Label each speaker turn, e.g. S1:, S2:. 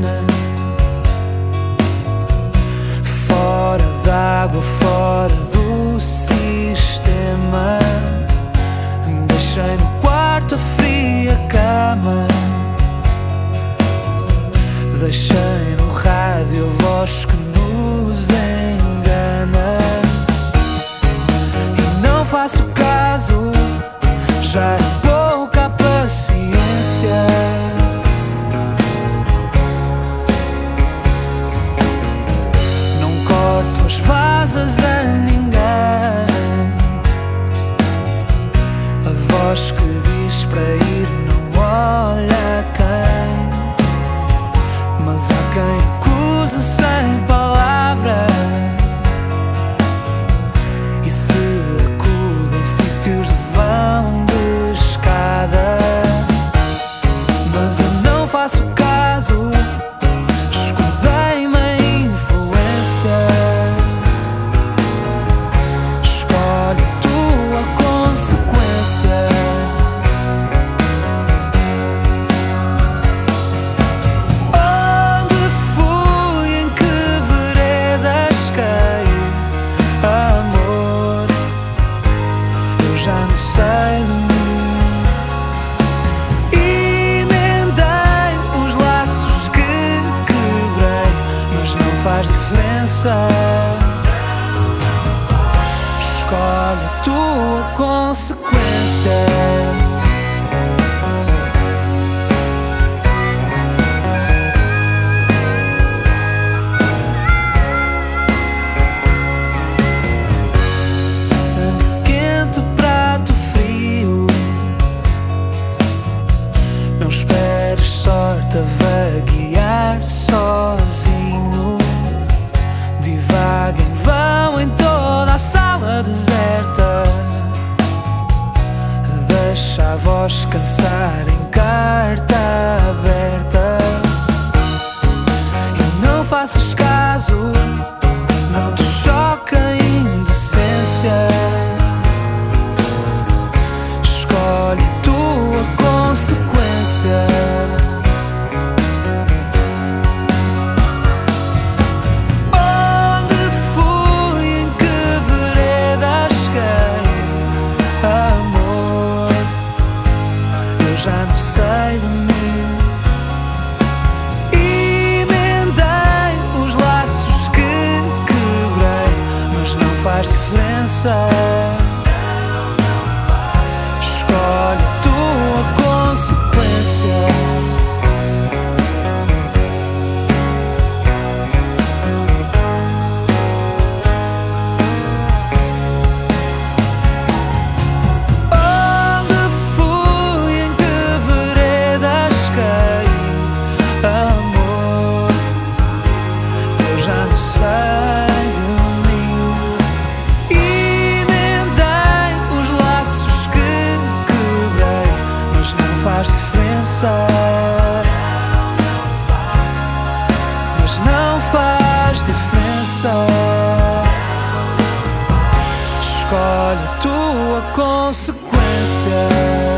S1: pena. Fora d'água, fora do sistema. Deixei no quarto a fria cama. Deixei no rádio a voz que nos enche. voz que diz para ir, não olha. A tua consequência. descansar em carta aberta. E não faças side. escolhe tua consequência.